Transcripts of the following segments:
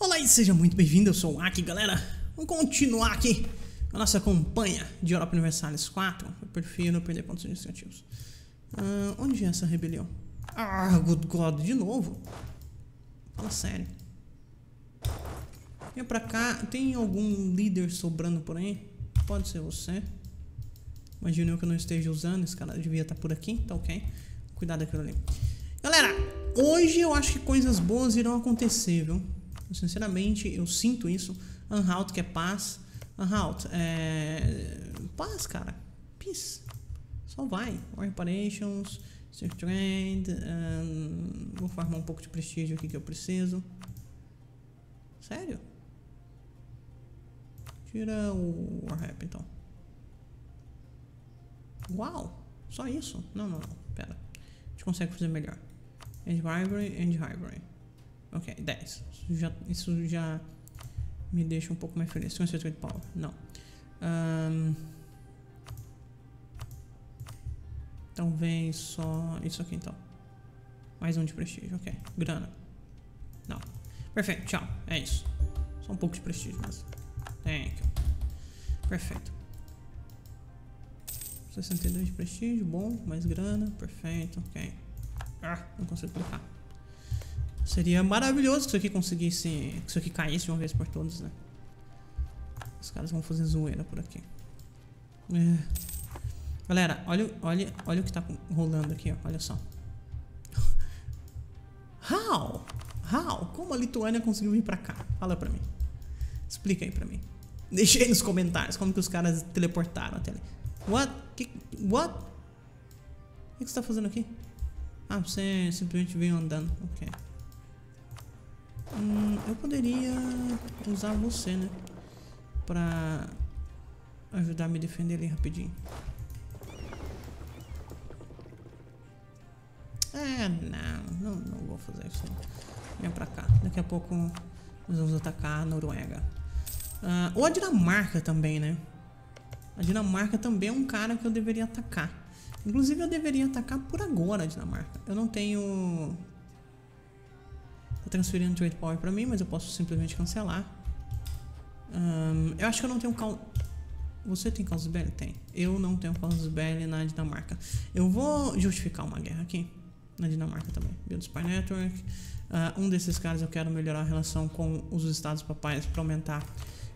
Olá e seja muito bem-vindo, eu sou o Aki, galera. Vamos continuar aqui a nossa campanha de Europa Universalis 4. Eu prefiro perder pontos iniciativos. Ah, onde é essa rebelião? Ah, Good God, de novo? Fala sério. Vem pra cá. Tem algum líder sobrando por aí? Pode ser você. Imagino eu que eu não esteja usando. Esse cara devia estar por aqui. Tá ok. Cuidado aquilo ali. Galera, hoje eu acho que coisas boas irão acontecer, viu? Sinceramente, eu sinto isso. Unhalt que é paz. Unhalt é. Paz, cara. Peace. Só vai. War Reparations. Silk Trade. Um... Vou farmar um pouco de prestígio aqui que eu preciso. Sério? Tira o Warrap então. Uau! Só isso? Não, não, não. Pera. A gente consegue fazer melhor. End Library, End Library. Ok, 10. Isso já, isso já me deixa um pouco mais feliz. Concentrate Power. Não. Um, talvez só isso aqui então. Mais um de prestígio. Ok. Grana. Não. Perfeito. Tchau. É isso. Só um pouco de prestígio mesmo. Thank you. Perfeito. 62 de prestígio, bom, mais grana, perfeito, ok. Ah, não consigo clicar. Seria maravilhoso que isso aqui conseguisse. Que isso aqui caísse de uma vez por todas, né? Os caras vão fazer zoeira por aqui. É. Galera, olha, olha, olha o que tá rolando aqui, ó. Olha só. How? How? Como a Lituânia conseguiu vir pra cá? Fala pra mim. Explica aí pra mim. Deixa aí nos comentários como que os caras teleportaram até ali. What? Que, what? O que você tá fazendo aqui? Ah, você simplesmente veio andando. Ok. Hum, eu poderia usar você, né? Pra ajudar a me defender ali rapidinho. É, não, não, não vou fazer isso. Vem pra cá. Daqui a pouco nós vamos atacar a Noruega. Uh, ou a Dinamarca também, né? A Dinamarca também é um cara que eu deveria atacar. Inclusive eu deveria atacar por agora a Dinamarca. Eu não tenho... Transferindo Trade Power pra mim, mas eu posso simplesmente cancelar. Um, eu acho que eu não tenho cal... Você tem Casus Belli? Tem. Eu não tenho Casus Belli na Dinamarca. Eu vou justificar uma guerra aqui. Na Dinamarca também. Build Spy Network. Uh, um desses caras eu quero melhorar a relação com os estados papais para aumentar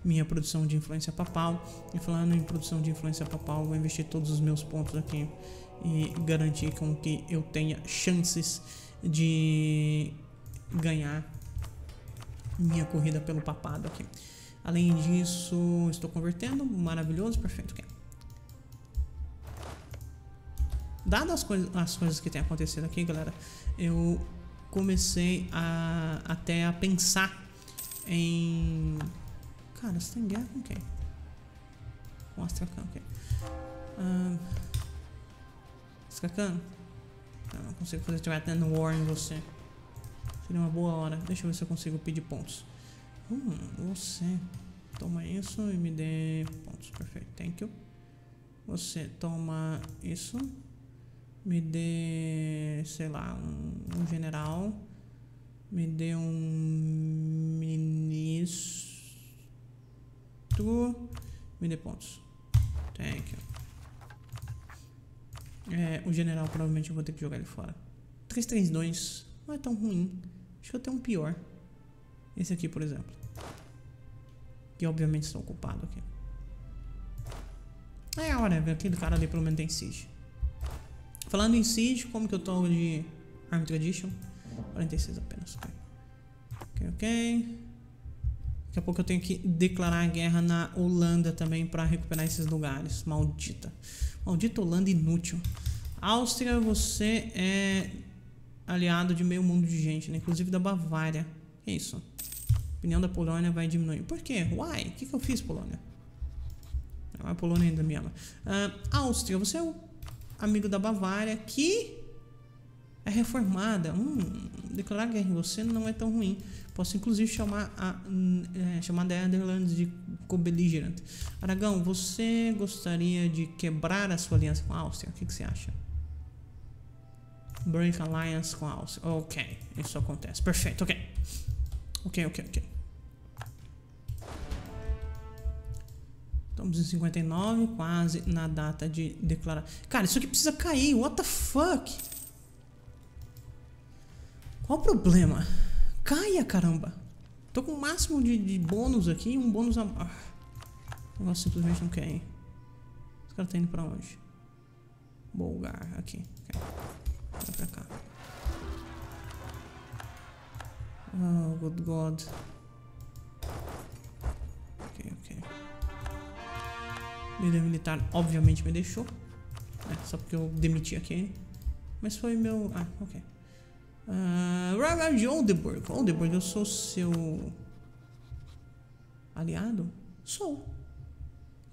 minha produção de influência papal. E falando em produção de influência papal, vou investir todos os meus pontos aqui e garantir com que eu tenha chances de ganhar minha corrida pelo papado aqui. Além disso, estou convertendo, maravilhoso, perfeito. Okay. Dadas as, as coisas que têm acontecido aqui, galera, eu comecei a até a pensar em Cara, você tem guerra com quem? Com Astracan, ok. Um, Astracan? Não, não consigo fazer Threat and War em você. Seria uma boa hora. Deixa eu ver se eu consigo pedir pontos. Hum, você. Toma isso e me dê pontos. Perfeito, thank you. Você toma isso. Me dê, sei lá, um, um general. Me dê um ministro me dê pontos. Thank you. É, o general provavelmente eu vou ter que jogar ele fora. 332 não é tão ruim. Acho que eu tenho um pior. Esse aqui, por exemplo. Que obviamente está ocupado aqui. É, olha, aquele cara ali pelo menos tem Siege. Falando em Siege, como que eu tô de Arm Tradition? 46 apenas. Ok, ok. okay. Daqui a pouco eu tenho que declarar guerra na Holanda também para recuperar esses lugares. Maldita. Maldita Holanda inútil. Áustria, você é aliado de meio mundo de gente, né? inclusive da Bavária. Que isso? A opinião da Polônia vai diminuir. Por quê? Why? O que, que eu fiz, Polônia? Não, a Polônia ainda me ama. Uh, Áustria, você é o amigo da Bavária que é reformada. Hum, declarar guerra em você não é tão ruim. Posso inclusive chamar a é, chamar Netherlands de co-belligerant. Aragão, você gostaria de quebrar a sua aliança com a Áustria? O que, que você acha? Break Alliance com a Áustria. Ok, isso acontece. Perfeito, ok. Ok, ok, ok. Estamos em 59, quase na data de declarar. Cara, isso aqui precisa cair. What the fuck? Qual o problema? Caia, caramba. Tô com o máximo de, de bônus aqui. Um bônus a... Ah, o negócio simplesmente não quer ir. Os cara tá indo pra onde? Bolgar aqui. Okay. Vai pra cá. Oh, good God. Ok, ok. Líder militar obviamente me deixou. É, só porque eu demiti aquele. Mas foi meu... Ah, ok. Uh, Robert de Oldenburg. Oldenburg, eu sou seu... Aliado? Sou.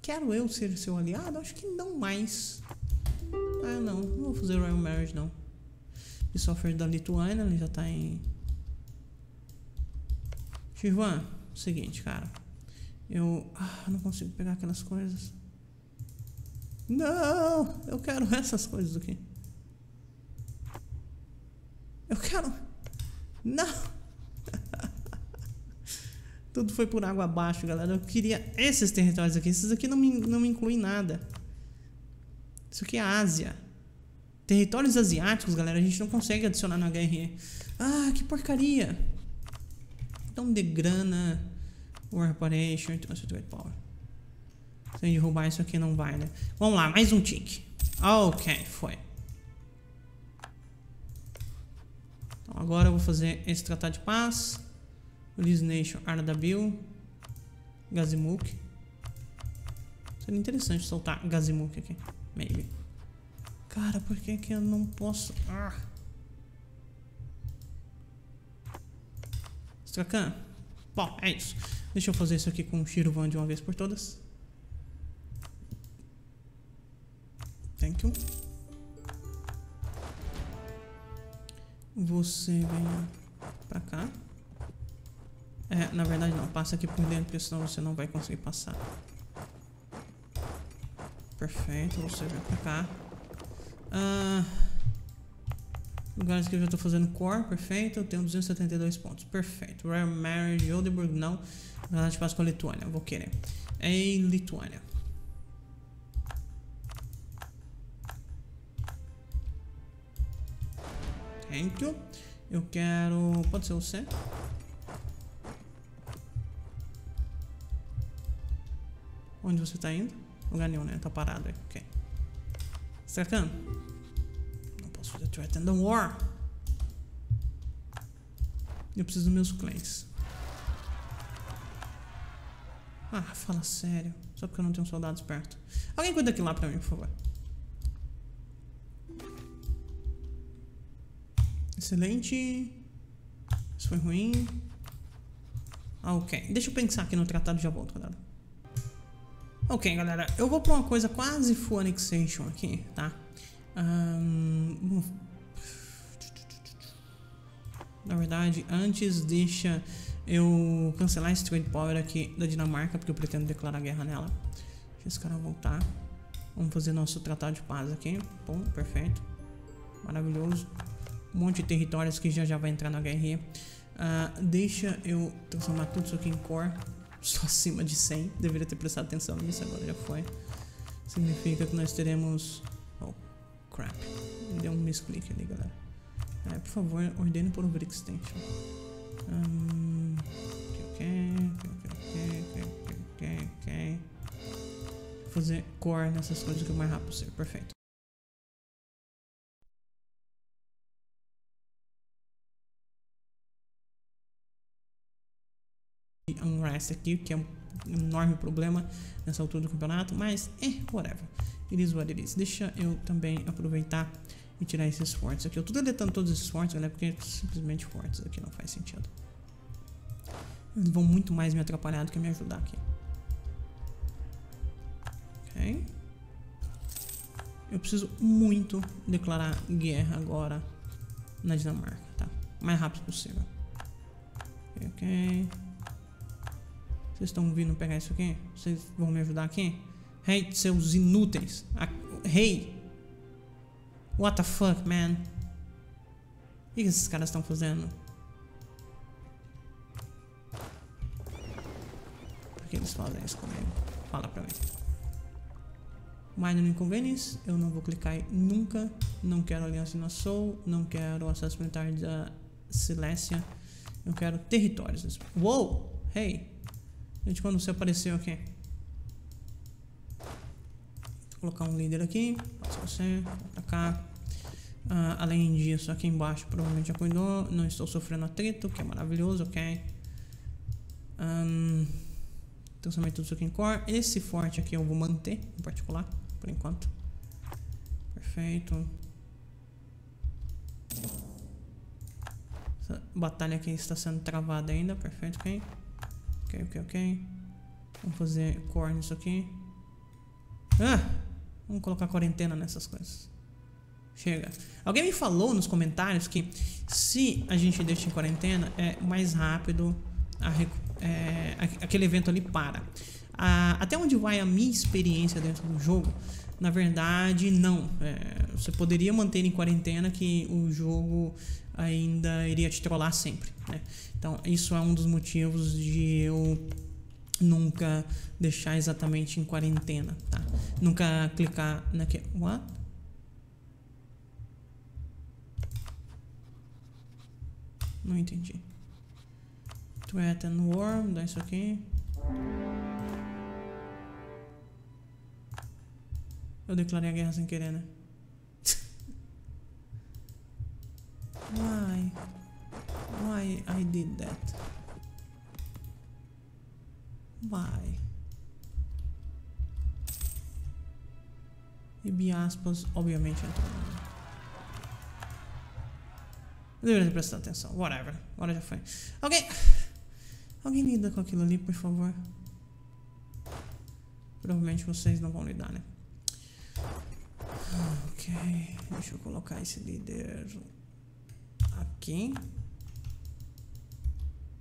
Quero eu ser seu aliado? Acho que não mais. Ah, não. Não vou fazer Royal Marriage, não. E software da Lituânia, ele já tá em Chivan, seguinte, cara. Eu ah, não consigo pegar aquelas coisas. Não! Eu quero essas coisas aqui. Eu quero. Não! Tudo foi por água abaixo, galera. Eu queria esses territórios aqui. Esses aqui não me, não me incluem nada. Isso aqui é Ásia. Territórios asiáticos, galera, a gente não consegue adicionar na HRE. Ah, que porcaria! Então de grana, War Operation, Trade Power. Sem derrubar isso aqui não vai, né? Vamos lá, mais um tique. Ok, foi. Então agora eu vou fazer esse tratado de paz. Release Nation, Ardabil, Gazimuk. Seria interessante soltar Gazimuk aqui. Maybe. Cara, por que que eu não posso... Ah. Stracan. Bom, é isso. Deixa eu fazer isso aqui com o Shirvan de uma vez por todas. Thank you. Você vem pra cá. É, na verdade não, passa aqui por dentro, porque senão você não vai conseguir passar. Perfeito, você vem pra cá. Ah... Lugares que eu já estou fazendo core, perfeito. Eu tenho 272 pontos, perfeito. Rare Marriage, Oldenburg, não. Nada de paz com a Lituânia, vou querer. É Lituânia. Thank you. Eu quero... Pode ser você? Onde você está indo? Lugar nenhum, né? Tá parado aí. Ok. Cercando. The threat and the war. Eu preciso dos meus clãs. Ah, fala sério. Só porque eu não tenho soldados perto. Alguém cuida aqui lá pra mim, por favor. Excelente. Isso foi ruim. Ah, ok. Deixa eu pensar aqui no tratado e já volto, galera. Ok, galera. Eu vou pra uma coisa quase full annexation aqui, tá? Um, na verdade, antes deixa eu cancelar esse trade power aqui da Dinamarca, porque eu pretendo declarar guerra nela. Deixa esse cara voltar. Vamos fazer nosso tratado de paz aqui. Bom, perfeito. Maravilhoso. Um monte de territórios que já já vai entrar na HRE. Uh, ah, deixa eu transformar tudo isso aqui em core. Só acima de 100. Deveria ter prestado atenção nisso, agora já foi. Significa que nós teremos crap. Deu um misclick ali, galera. É, por favor, ordene por overextension. Um, ok, ok, ok, ok, ok. Vou fazer core nessas coisas o mais rápido possível. Perfeito. Unrest aqui, que é um enorme problema nessa altura do campeonato, mas eh, whatever. It is what it is. Deixa eu também aproveitar e tirar esses fortes aqui. Eu tô deletando todos esses fortes, né? Porque simplesmente fortes aqui não faz sentido. Eles vão muito mais me atrapalhar do que me ajudar aqui. Ok. Eu preciso muito declarar guerra agora na Dinamarca, tá? O mais rápido possível. Ok, ok. Vocês estão vindo pegar isso aqui? Vocês vão me ajudar aqui? Hey, seus inúteis. Hey. What the fuck, man? O que esses caras estão fazendo? Por que eles fazem isso comigo? Fala pra mim. Minor Inconvenience, eu não vou clicar aí nunca. Não quero Aliança na Soul, não quero acesso militar da Silésia. Eu quero territórios. Uou! Hey! Gente, quando você apareceu aqui? Vou colocar um líder aqui. Passa você, pra cá. Uh, além disso, aqui embaixo provavelmente já cuidou. Não estou sofrendo atrito, que é maravilhoso, ok? Um, tudo isso aqui em core. Esse forte aqui eu vou manter, em particular, por enquanto. Perfeito. Essa batalha aqui está sendo travada ainda, perfeito, ok? Ok, ok, ok. Vamos fazer core nisso aqui. Ah! Vamos colocar quarentena nessas coisas. Chega. Alguém me falou nos comentários que se a gente deixa em quarentena, é mais rápido a, é, aquele evento ali para. A, até onde vai a minha experiência dentro do jogo, na verdade, não. É, você poderia manter em quarentena que o jogo ainda iria te trollar sempre. Né? Então, isso é um dos motivos de eu nunca deixar exatamente em quarentena, tá? Nunca clicar naquele... What? Não entendi. Threat and War, dá isso aqui. Eu declarei a guerra sem querer, né? Why? Why I did that? Why? E aspas, obviamente, entrou. Eu deveria ter prestado atenção. Whatever. Agora já foi. Alguém... Alguém lida com aquilo ali, por favor. Provavelmente vocês não vão lidar, né? Ok. Deixa eu colocar esse líder aqui.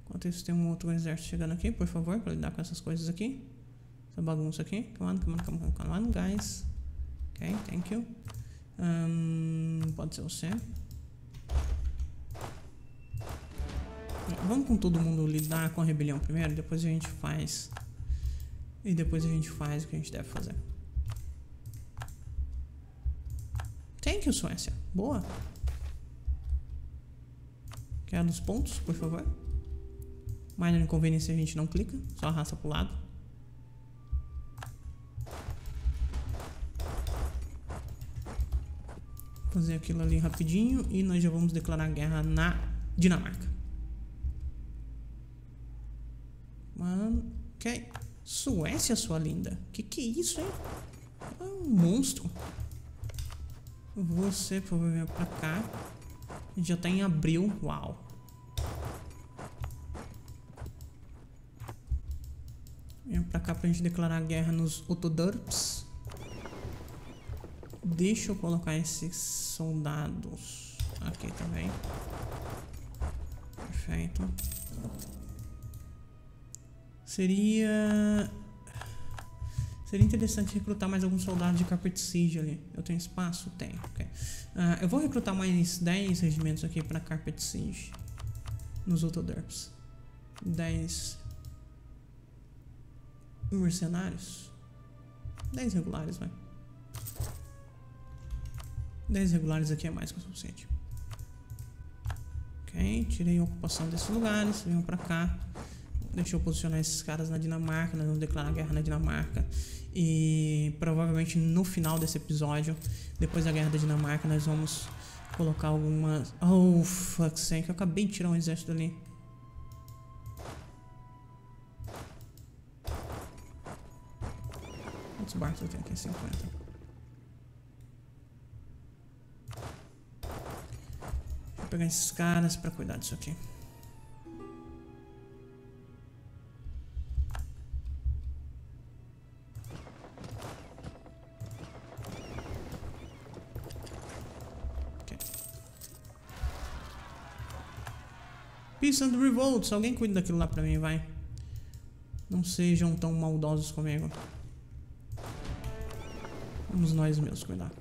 Enquanto isso, tem um outro exército chegando aqui, por favor, para lidar com essas coisas aqui. Essa bagunça aqui. Come on, come on, come on, come on, guys. Ok, thank you. Um, pode ser você. Vamos com todo mundo lidar com a rebelião primeiro, depois a gente faz. E depois a gente faz o que a gente deve fazer. Suécia. Boa. Quer dos pontos, por favor? Minor inconveniência a gente não clica, só arrasta pro lado. Fazer aquilo ali rapidinho e nós já vamos declarar guerra na Dinamarca. Mano, ok. Suécia, sua linda. Que que é isso, hein? É um monstro. Você, pra cá já tá em abril. Uau. Vem pra cá pra gente declarar guerra nos Otodurps. Deixa eu colocar esses soldados aqui também. Perfeito. Seria... Seria interessante recrutar mais alguns soldados de Carpet Siege ali. Eu tenho espaço? Tenho. Uh, eu vou recrutar mais 10 regimentos aqui para Carpet Siege. Nos Autoderps. 10 mercenários. 10 regulares, vai. 10 regulares aqui é mais que o suficiente. Ok, tirei a ocupação desses lugares, venham pra cá. Deixa eu posicionar esses caras na Dinamarca, nós vamos declarar guerra na Dinamarca. E provavelmente no final desse episódio, depois da guerra da Dinamarca, nós vamos colocar algumas... Oh, fuck sake, eu acabei de tirar um exército ali. Quantos barcos eu tenho aqui? 50. Vou pegar esses caras pra cuidar disso aqui. Peace and Revolts. Alguém cuida daquilo lá pra mim, vai. Não sejam tão maldosos comigo. Vamos nós mesmos cuidar.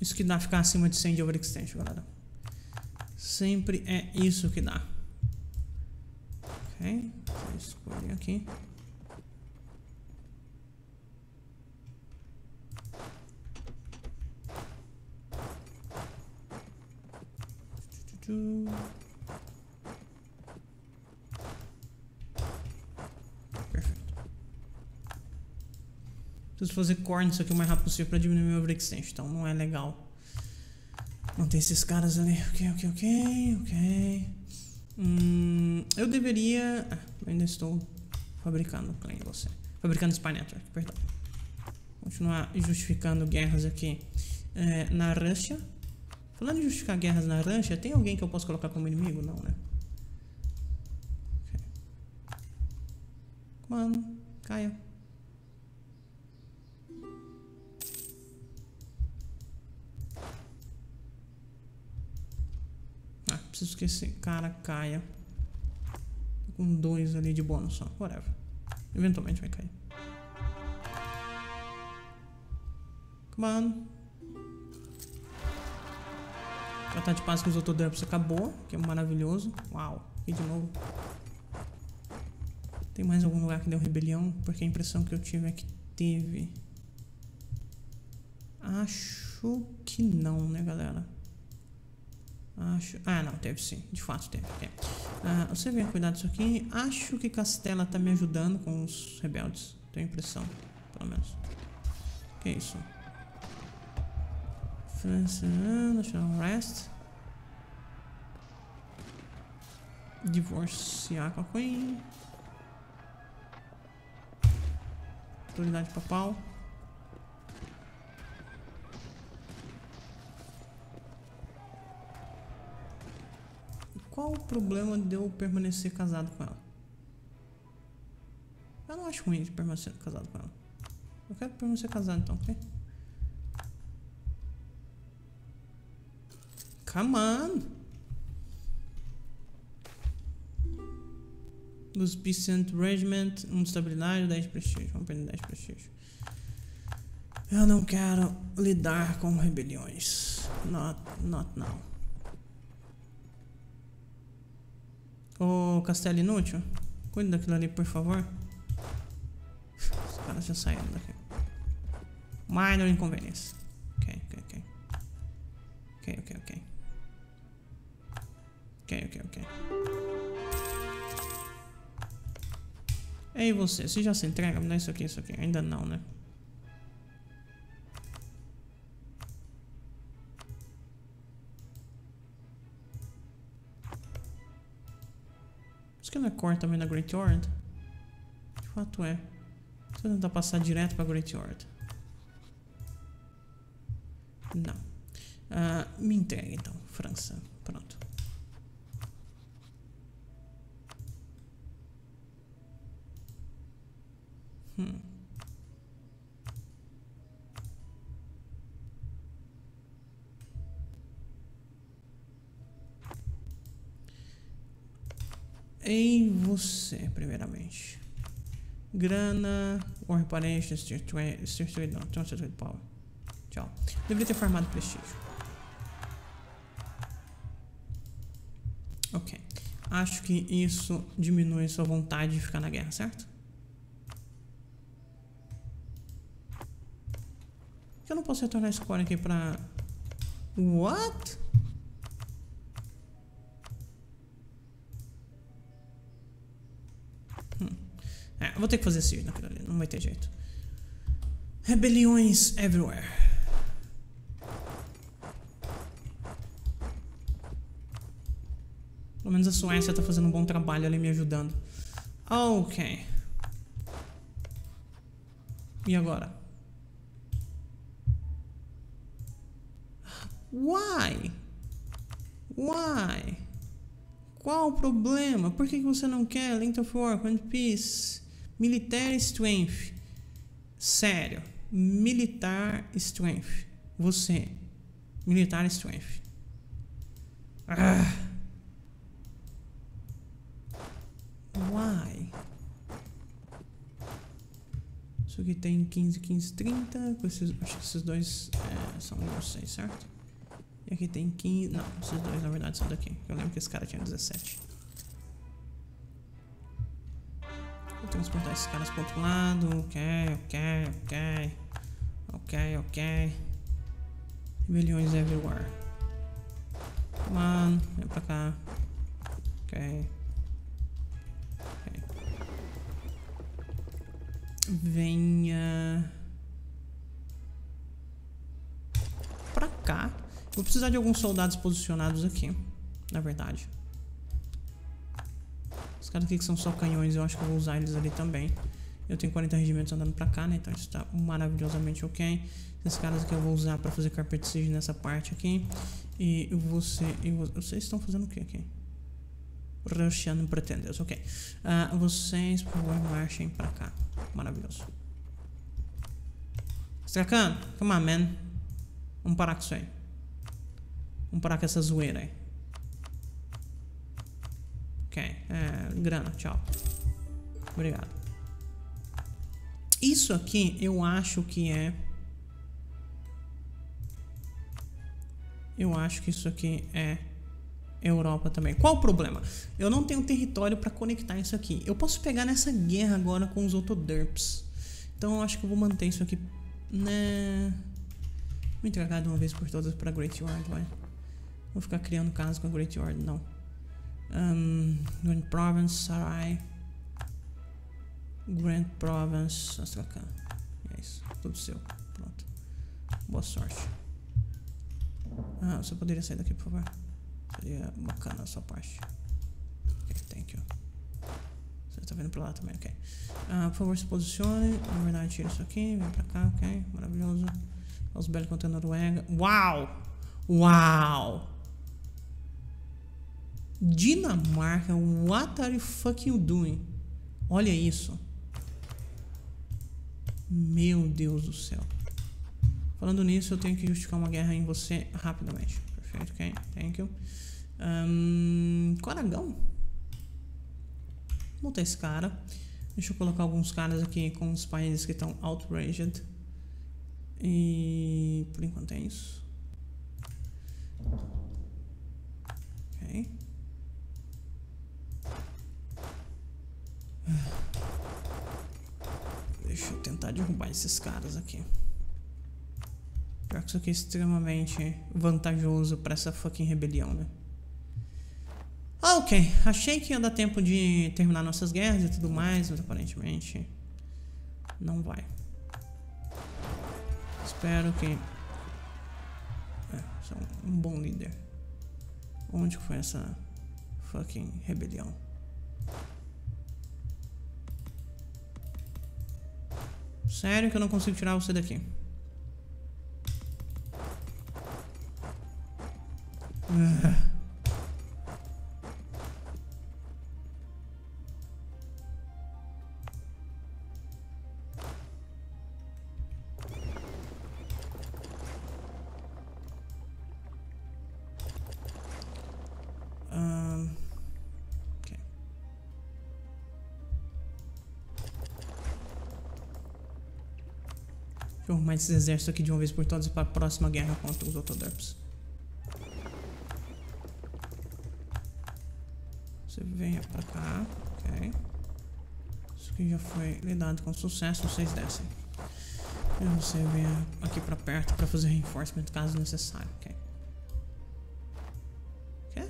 Isso que dá ficar acima de 100 de overextension, galera. Sempre é isso que dá. Ok, vou escolher aqui. Perfeito. Preciso fazer core nisso aqui o mais rápido possível para diminuir meu overextension, então não é legal. Tem esses caras ali. Ok, ok, ok, ok. Hum, eu deveria... Ah, ainda estou fabricando claim você. Fabricando Spy Network, perdão. Continuar justificando guerras aqui é, na Rússia. Falando em justificar guerras na Rússia, tem alguém que eu posso colocar como inimigo? Não, né? Mano, caia. Ah, preciso que esse cara caia. Tô com dois ali de bônus só. Whatever. Eventualmente vai cair. Come on. Tratar de paz com os Autoderps acabou, que é maravilhoso. Uau, aqui de novo. Tem mais algum lugar que deu rebelião? Porque a impressão que eu tive é que teve. Acho que não, né, galera? Acho... Ah, não, teve sim. De fato teve. teve. Ah, você vem cuidar disso aqui. Acho que Castela tá me ajudando com os rebeldes. Tenho a impressão, pelo menos. Que isso? National Rest. Divorciar com a Queen. Autoridade papal. Qual o problema de eu permanecer casado com ela? Eu não acho ruim de permanecer casado com ela. Eu quero permanecer casado então, ok? Come on! Dos Peasant Regiment, 1 de estabilidade, 10 de prestígio. Vamos perder 10 de prestígio. Eu não quero lidar com rebeliões. Not, not now. Ô, Castelo Inútil, cuide daquilo ali, por favor. Os caras já saíram daqui. Minor inconveniência. Ok, ok, ok. Ok, ok, ok. Ok, ok, ok. Ei, você, você já se entrega? Me dá isso aqui, isso aqui. Ainda não, né? Isso que não é core também na Great Yard? De fato é. Deixa eu tentar passar direto pra Great Yard. Não. Uh, me entrega então, França. Pronto. Hum. Em você, primeiramente. Grana, War Parente, Street não, Transfer Power. Tchau. Deveria ter farmado prestígio. Ok. Acho que isso diminui sua vontade de ficar na guerra, certo? eu não posso retornar esse core aqui pra... What? Vou ter que fazer siege naquilo ali, não vai ter jeito. Rebeliões everywhere. Pelo menos a Suécia tá fazendo um bom trabalho ali me ajudando. Ok. E agora? Why? Why? Qual o problema? Por que você não quer Length of War, One Peace? Military Strength. Sério. Militar Strength. Você. Militar Strength. Ah. Why? Isso aqui tem 15, 15, 30. Esses, acho que esses dois é, são vocês, certo? E aqui tem 15. Não, esses dois na verdade são daqui. Eu lembro que esse cara tinha 17. Transportar esses caras pro outro lado. Ok, ok, ok. Ok, ok. Rebeliões everywhere. Mano, vem pra cá. Ok. Ok. Venha. Pra cá. Vou precisar de alguns soldados posicionados aqui. Na verdade. Caras aqui que são só canhões, eu acho que eu vou usar eles ali também. Eu tenho 40 regimentos andando pra cá, né? Então isso tá maravilhosamente ok. Esses caras aqui eu vou usar pra fazer carpet siege nessa parte aqui. E você... Vocês estão fazendo o que aqui? Russian Pretenders, ok. Uh, vocês, por favor, marchem pra cá. Maravilhoso. Strakan, come on, man. Vamos parar com isso aí. Vamos parar com essa zoeira aí. Ok. É, grana, tchau. Obrigado. Isso aqui eu acho que é. Eu acho que isso aqui é Europa também. Qual o problema? Eu não tenho território para conectar isso aqui. Eu posso pegar nessa guerra agora com os Autoderps. Então eu acho que eu vou manter isso aqui, né? Vou entregar de uma vez por todas para Great Yard, vai. Vou ficar criando caso com a Great Yard, não. Um, Grand Province, Sarai. Grand Province, Astrakhan. É isso, tudo seu. Pronto. Boa sorte. Ah, você poderia sair daqui, por favor? Seria bacana a sua parte. Ok, thank you. Você tá vendo pra lá também, ok. Ah, por favor, se posicione. Na verdade, tira isso aqui, vem pra cá, ok. Maravilhoso. Os belos contra a Noruega. Uau! Uau! Dinamarca, what are you fucking doing? Olha isso. Meu Deus do céu. Falando nisso, eu tenho que justificar uma guerra em você rapidamente. Perfeito, ok. Thank you. Um, Coragão. Vou botar esse cara. Deixa eu colocar alguns caras aqui com os países que estão outraged. E por enquanto é isso. Ok. Deixa eu tentar derrubar esses caras aqui. Pior que isso aqui é extremamente vantajoso pra essa fucking rebelião, né? Ah, ok. Achei que ia dar tempo de terminar nossas guerras e tudo mais, mas aparentemente não vai. Espero que... É, sou um bom líder. Onde foi essa fucking rebelião? Sério que eu não consigo tirar você daqui. Uh. Esses exércitos aqui de uma vez por todas para a próxima guerra contra os Autoderps. Você venha pra cá, ok. Isso aqui já foi lidado com sucesso, vocês descem. E você venha aqui pra perto para fazer reinforcement caso necessário, ok. Quê?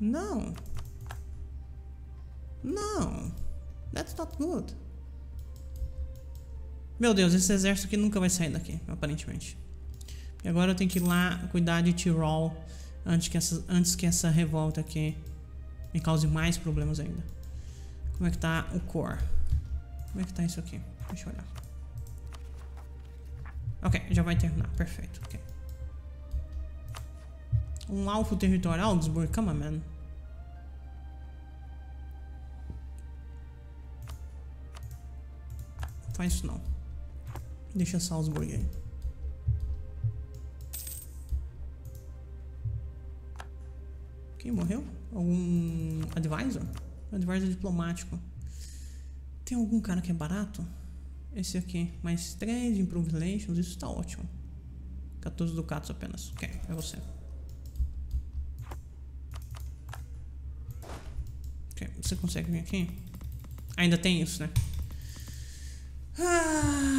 Não. Não. That's not good. Meu Deus, esse exército aqui nunca vai sair daqui, aparentemente. E agora eu tenho que ir lá cuidar de Tirol antes que essa, antes que essa revolta aqui me cause mais problemas ainda. Como é que tá o core? Como é que tá isso aqui? Deixa eu olhar. Ok, já vai terminar. Perfeito. ok. Um alvo territorial, Augsburg. Come on, man. Faz isso não. Deixa Salzburg aí. Quem morreu? Algum advisor? Advisor diplomático. Tem algum cara que é barato? Esse aqui. Mais 3 Improved Relations. Isso tá ótimo. 14 ducatos apenas. Ok, é você. Ok, você consegue vir aqui? Ainda tem isso, né? Ah,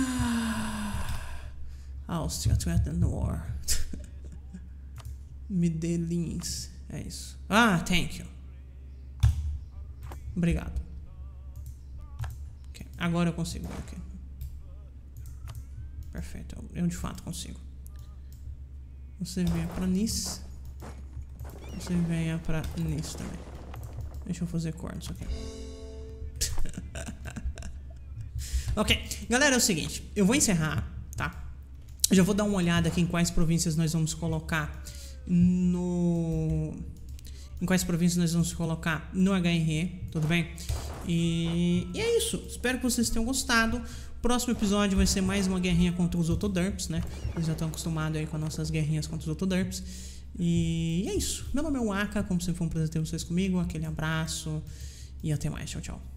Áustria threatened war. Me dê links. É isso. Ah, thank you. Obrigado. Okay. Agora eu consigo. Okay. Perfeito. Eu, eu de fato consigo. Você venha pra Nice. Você venha pra Nice também. Deixa eu fazer cor nisso aqui. ok. Galera, é o seguinte. Eu vou encerrar, tá? Já vou dar uma olhada aqui em quais províncias nós vamos colocar no em quais províncias nós vamos colocar no HRE, tudo bem? E, e, é isso. Espero que vocês tenham gostado. Próximo episódio vai ser mais uma guerrinha contra os Autoderps, né? Vocês já estão acostumados aí com as nossas guerrinhas contra os Autoderps. E é isso. Meu nome é Waka, como sempre foi um prazer ter vocês comigo. Aquele abraço e até mais. Tchau, tchau.